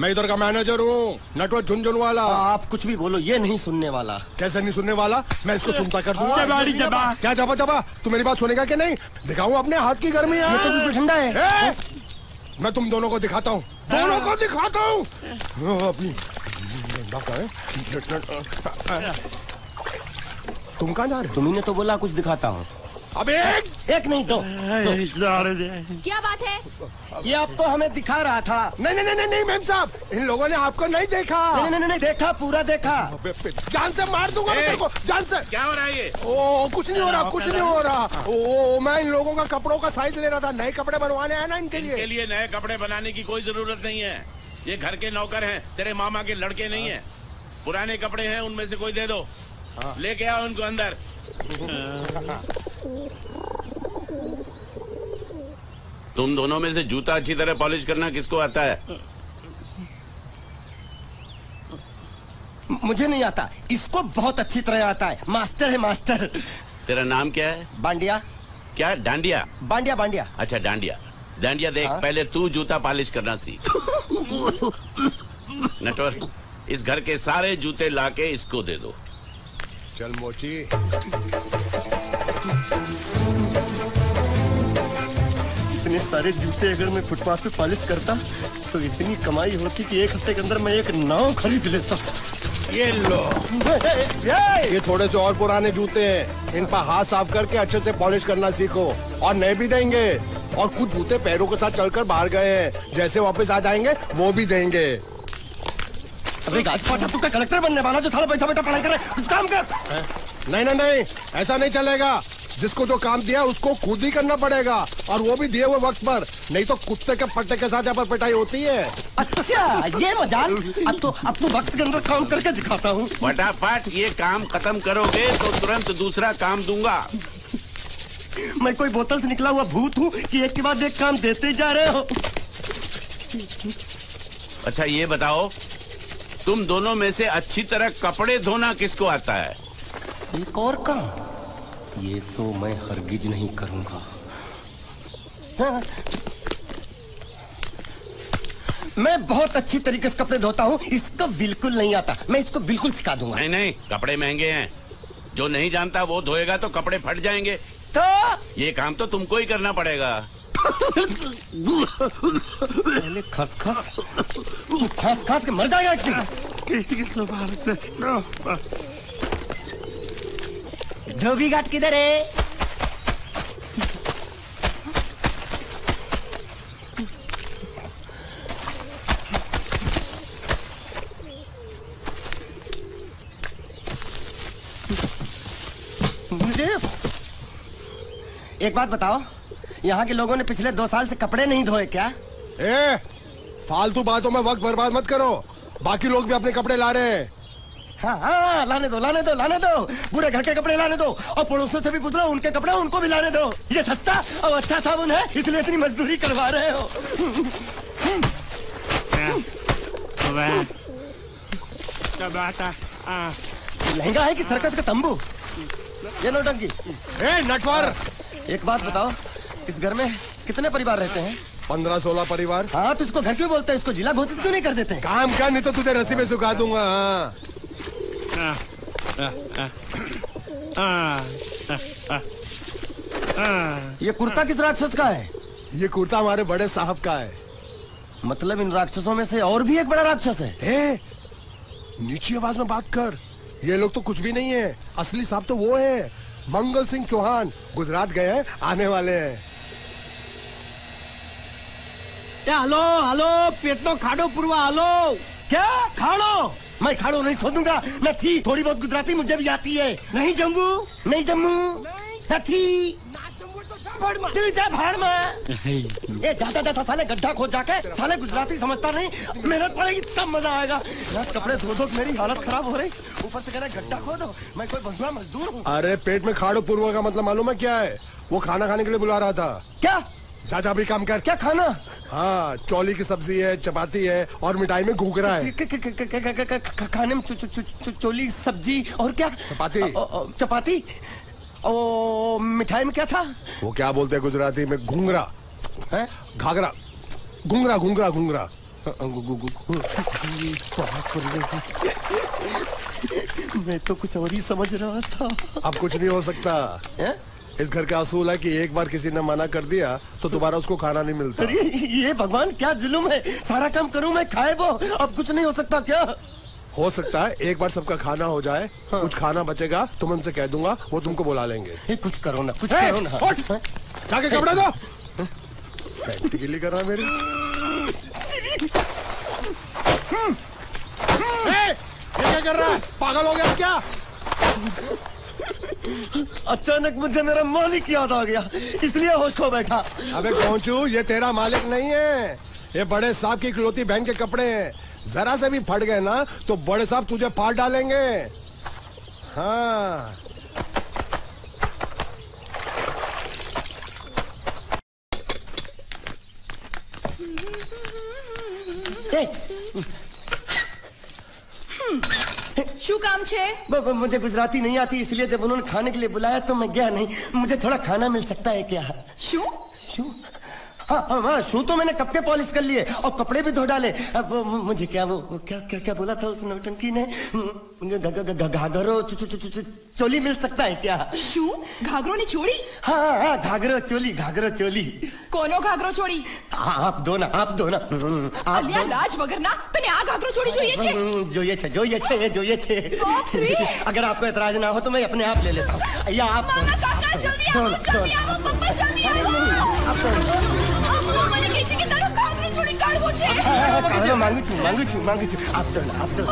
मैं इधर का मैनेजर हूँ नटवर झुंझुन वाला। आप कुछ भी बोलो ये नहीं सुनने वाला। कैसे नहीं सुनने वाला? मैं इसको सुनता कर दूँगा क्या जबा जबा? तू मेरी बात सुनेगा कि नहीं? दिखाऊँ अपने हाथ की गर्मी ये तो बिल्कुल ठंडा है। मैं तुम दोनों को दिखाता हूँ। दोनों को दिखाता हूँ। हाँ, अपनी तुम कहाँ जा रहे हो? तुम्ही ने तो बोला कुछ दिखाता हूँ। अबे एक नहीं दो, दो। क्या बात है? ये आपको हमें दिखा रहा था। नहीं नहीं नहीं नहीं मैम साहब इन लोगों ने आपको नहीं देखा। नहीं नहीं नहीं देखा पूरा देखा। जान से मार दूँगा मैं तेरे को जान से। क्या हो रहा है ये? ओ कुछ नहीं हो रहा कुछ नहीं हो रहा। ओ मैं इन लोगों का कपड़ों का साइज़ ले रहा था नए कपड़े बनवाने आए ना इनके लिए। इनके लिए लिए नए कपड़े बनाने की कोई ज़रूरत नहीं है। ये घर के नौकर हैं तेरे मामा के लड़के नहीं है। पुराने कपड़े हैं उनमें से कोई दे दो। लेके आओ उनको अंदर। तुम दोनों में से जूता अच्छी तरह पॉलिश करना किसको आता है? मुझे नहीं आता। इसको बहुत अच्छी तरह आता है। मास्टर है मास्टर। तेरा नाम क्या है? बांडिया। क्या? डांडिया? बांडिया बांडिया। अच्छा डांडिया। डांडिया देख हाँ? पहले तू जूता पॉलिश करना सीख। नटवर इस घर के सारे जूते लाके इसको दे दो। चल मोची। इतने सारे जूते अगर मैं फुटपाथ पे पॉलिश करता तो इतनी कमाई होती कि एक हफ़्ते के अंदर मैं एक नाव खरीद लेता। ये लो। ये थोड़े से और पुराने जूते हैं। इन पर हाथ साफ़ करके अच्छे से पॉलिश करना सीखो। और नए भी देंगे। और कुछ जूते पैरों के साथ चलकर बाहर गए हैं। जैसे वापस आ जाएँगे वो भी देंगे। अबे गाज पाटा तू क्या कलेक्टर बनने वाला जो थाला बैठा बैठा पढ़ाई करे कुछ काम कर। नहीं नहीं नहीं। ऐसा नहीं चलेगा। जिसको जो काम दिया उसको खुद ही करना पड़ेगा। और वो भी दिए हुए वक्त पर। नहीं तो कुत्ते के पट्टे के साथ यहाँ पर पिटाई होती है। अच्छा ये मजाल अब तो अब तो वक्त के अंदर काम करके दिखाता हूँ। फटाफट ये काम खत्म करोगे तो तुरंत दूसरा काम दूँगा। मैं कोई बोतल से निकला हुआ भूत हूँ कि एक के बाद एक काम देते जा रहे हो। अच्छा ये बताओ तुम दोनों में से अच्छी तरह कपड़े धोना किसको आता है? एक और काम। ये तो मैं हरगिज नहीं करूँगा। हाँ। मैं बहुत अच्छी तरीके से कपड़े धोता हूँ इसको बिल्कुल नहीं आता। मैं इसको बिल्कुल सिखा दूँगा। नहीं नहीं कपड़े महँगे हैं। जो नहीं जानता वो धोएगा तो कपड़े फट जाएँगे। तो? ये काम तो तुमको ही करना पड़ेगा। पहले खस खस खस खस के मर जाएगा धोबी घाट किधर है? एक बात बताओ यहाँ के लोगों ने पिछले दो साल से कपड़े नहीं धोए क्या? ए फालतू बातों में वक्त बर्बाद मत करो। बाकी लोग भी अपने कपड़े ला रहे हैं। हाँ हाँ लाने दो लाने दो लाने दो। पूरे घर के कपड़े लाने दो। और पड़ोसियों से भी पूछ रहा हूँ उनके कपड़े उनको भी लाने दो। ये सस्ता और अच्छा साबुन है इसलिए इतनी मजदूरी करवा रहे हो। लहंगा है कि सर्कस का तंबू? ये नौटंकी ए नटवर। एक बात बताओ इस घर में कितने परिवार रहते हैं? पंद्रह सोलह परिवार। हाँ तो इसको घर क्यों बोलते हैं? इसको जिला घोषित क्यों नहीं कर देते? काम कर नहीं तो तुझे रस्सी में सुखा दूँगा हाँ। ये कुर्ता किस राक्षस का है ये कुर्ता हमारे बड़े साहब का है मतलब इन राक्षसों में से और भी एक बड़ा राक्षस है ए, नीची आवाज में बात कर ये लोग तो कुछ भी नहीं है असली साहब तो वो है मंगल सिंह चौहान गुजरात गए हैं आने वाले हैं એ હાલો હાલો પેટનો ખાડો પૂરવા હાલો क्या खाड़ो मैं खाड़ो नहीं खोदूँगा। न थी थोड़ी बहुत गुजराती मुझे भी आती है। नहीं जम्मू? नहीं जम्मू। न थी। तो जाता जाता साले गड्ढा खोद जाके। साले गुजराती समझता नहीं। मेहनत पड़ेगी तब मज़ा आएगा। यार कपड़े धो धो मेरी हालत खराब हो रही। ऊपर से कह रहे गड्ढा खोदो। मैं कोई बंगला मजदूर हूँ। अरे पेट में खाड़ो पूर्वा का मतलब मालूम है क्या है? वो खाना खाने के लिए बुला रहा था। क्या? चाचा भी काम कर। क्या खाना? हाँ चौली की सब्ज़ी है चपाती है और मिठाई में घूघरा है। खाने में चौली सब्ज़ी और क्या? चपाती। चपाती? ओ मिठाई में क्या था? वो क्या बोलते हैं गुजराती में? घुंगरा है? घाघरा। घुंगरा घुंगरा घुंगरा मैं तो कुछ और ही समझ रहा था। अब कुछ नहीं हो सकता। है? इस घर का असूल है कि एक बार किसी ने मना कर दिया तो दोबारा उसको खाना नहीं मिलता। अरे ये भगवान क्या जुलूम है? सारा काम करूँ मैं खाए वो। अब कुछ नहीं हो सकता क्या? हो सकता है एक बार सबका खाना हो जाए हाँ। कुछ खाना बचेगा तो मैं उनसे कह दूँगा वो तुमको बुला लेंगे। ये कुछ करो ना कुछ ए, करो ना। जाके कपड़े दो। पैंट गिल्ली कर रहा मेरी। हम्म, ए, ये क्या कर रहा है? पागल हो गया क्या? अचानक मुझे मेरा मालिक याद आ गया इसलिए होश खो बैठा। अबे पहुंचू ये तेरा मालिक नहीं है। ये बड़े साहब की इकलौती बहन के कपड़े हैं। जरा से भी फट गए ना तो बड़े साहब तुझे फाड़ डालेंगे। हाँ। ए, શું કામ છે ब- ब- मुझे गुजराती नहीं आती इसलिए जब उन्होंने खाने के लिए बुलाया तो मैं गया नहीं मुझे थोड़ा खाना मिल सकता है क्या શું शू हाँ, हाँ, हाँ, शू तो मैंने कब के पॉलिश कर लिए और कपड़े भी धो डाले। अब मुझे क्या वो क्या क्या क्या बोला था उस नौटंकी ने? घाघरो चोली मिल सकता है क्या? शू? घाघरो ने चोरी हाँ हाँ घाघरो चोली घाघरो चोली। कोनो घाघरो चोरी आप दो ना आप दो ना। हम्म, आप दो लाज मगर ना तने आ घाघरो चोरी हम्म, हम्म, जो ये छे। जो ये छे जो ये छे जो ये छे। अगर आपको एतराज़ ना हो तो मैं अपने आप ले लेता हूँ। या आप मामा काका जल्दी आओ जल्दी आओ पापा जल्दी आओ। મને કહે છે કે તારો કાગરો છોડી કાઢવો છે કાઢવા માંગુ છું માંગુ છું માંગુ છું આપતો આપતો